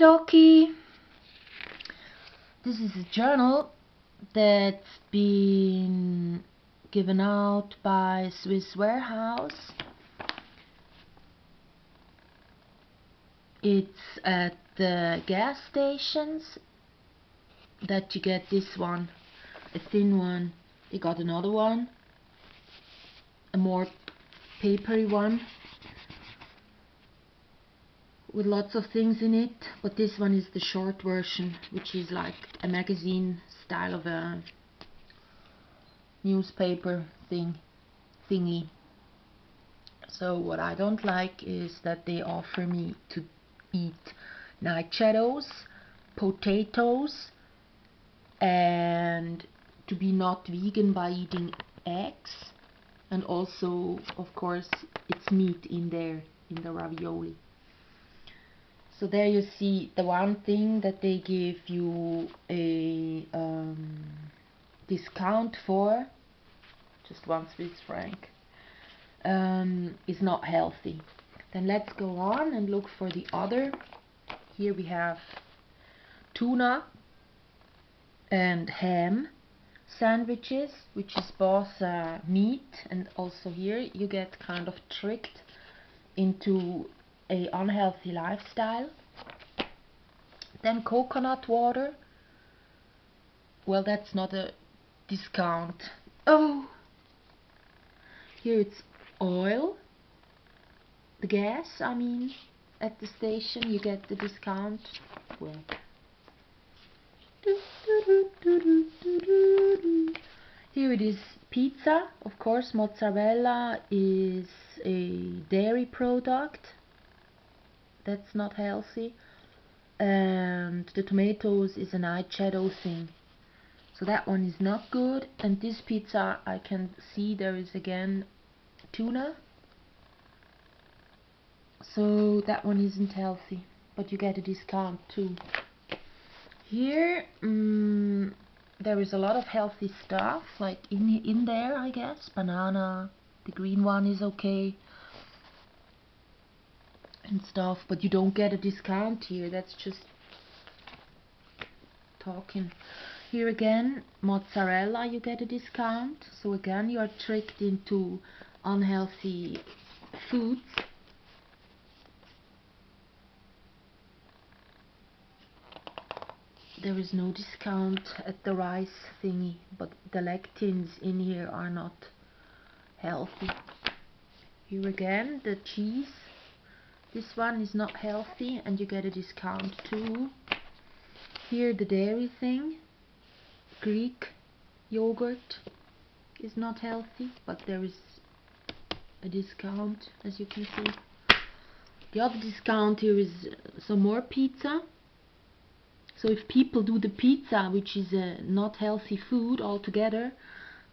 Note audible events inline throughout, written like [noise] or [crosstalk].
dokie. This is a journal that's been given out by Swiss Warehouse. It's at the gas stations that you get this one, a thin one. You got another one, a more papery one with lots of things in it but this one is the short version which is like a magazine style of a newspaper thing thingy. So what I don't like is that they offer me to eat night shadows potatoes and to be not vegan by eating eggs. And also of course it's meat in there in the ravioli so there you see the one thing that they give you a um, discount for, just one Swiss franc, um, is not healthy. Then let's go on and look for the other. Here we have tuna and ham sandwiches, which is both uh, meat and also here you get kind of tricked into a unhealthy lifestyle. Then coconut water. Well, that's not a discount. Oh! Here it's oil. The gas, I mean, at the station you get the discount. Well. Here it is pizza. Of course, mozzarella is a dairy product that's not healthy. And the tomatoes is an night shadow thing. So that one is not good. And this pizza I can see there is again tuna. So that one isn't healthy but you get a discount too. Here um, there is a lot of healthy stuff like in in there I guess. Banana the green one is okay and stuff but you don't get a discount here. That's just talking. Here again mozzarella you get a discount. So again you are tricked into unhealthy foods. There is no discount at the rice thingy but the lectins in here are not healthy. Here again the cheese this one is not healthy and you get a discount too. Here the dairy thing. Greek yogurt is not healthy, but there is a discount as you can see. The other discount here is uh, some more pizza. So if people do the pizza, which is a not healthy food altogether,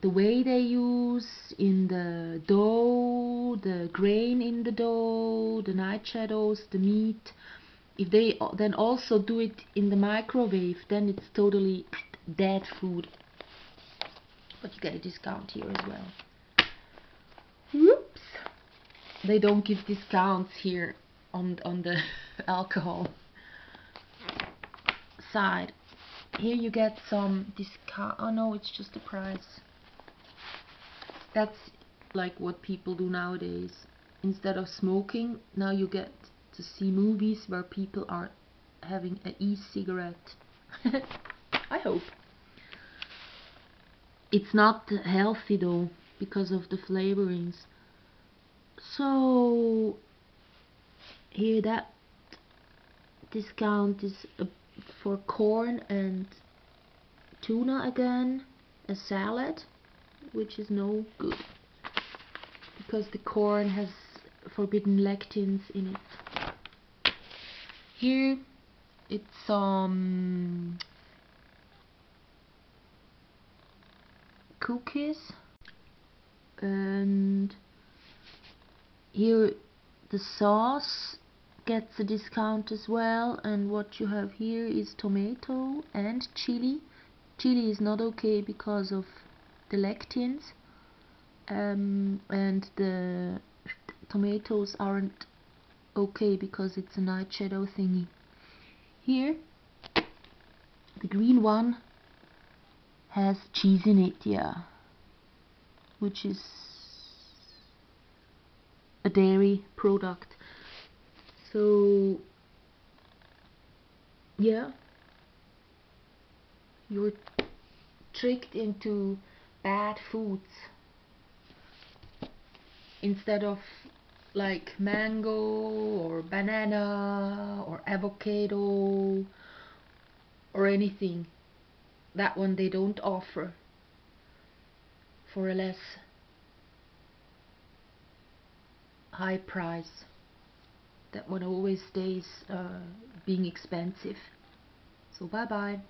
the way they use in the dough, the grain in the dough, the night shadows, the meat. If they then also do it in the microwave, then it's totally dead food. But you get a discount here as well. Whoops! They don't give discounts here on on the [laughs] alcohol side. Here you get some discount. Oh no, it's just the price that's like what people do nowadays. Instead of smoking, now you get to see movies where people are having an e-cigarette. [laughs] I hope. It's not healthy though, because of the flavorings. So, here that discount is uh, for corn and tuna again, a salad which is no good because the corn has forbidden lectins in it. Here it's um, cookies and here the sauce gets a discount as well and what you have here is tomato and chili chili is not okay because of the lectins um, and the tomatoes aren't okay because it's a night shadow thingy. Here the green one has cheese in it yeah which is a dairy product. So yeah you're tricked into bad foods instead of like mango or banana or avocado or anything that one they don't offer for a less high price. That one always stays uh, being expensive. So bye bye